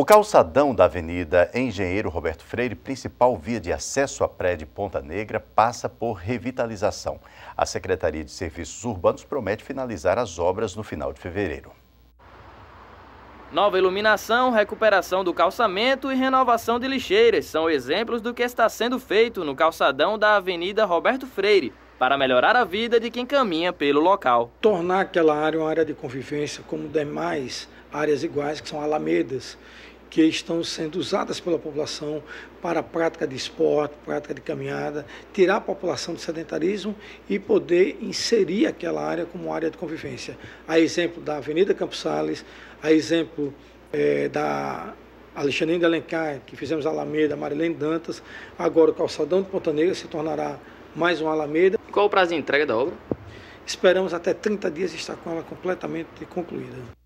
O calçadão da Avenida Engenheiro Roberto Freire, principal via de acesso à prédio Ponta Negra, passa por revitalização. A Secretaria de Serviços Urbanos promete finalizar as obras no final de fevereiro. Nova iluminação, recuperação do calçamento e renovação de lixeiras são exemplos do que está sendo feito no calçadão da Avenida Roberto Freire, para melhorar a vida de quem caminha pelo local. Tornar aquela área uma área de convivência como demais áreas iguais, que são alamedas, que estão sendo usadas pela população para a prática de esporte, prática de caminhada, tirar a população do sedentarismo e poder inserir aquela área como área de convivência. A exemplo da Avenida Campos Sales, a exemplo é, da Alexandre de Alencar, que fizemos a Alameda, Marilene Dantas, agora o calçadão de Ponta Negra se tornará mais uma Alameda. Qual o prazo de entrega da obra? Esperamos até 30 dias estar com ela completamente concluída.